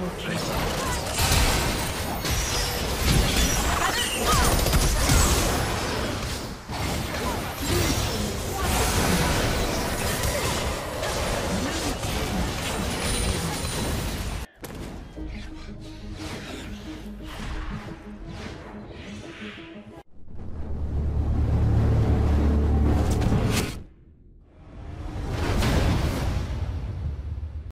Double kill.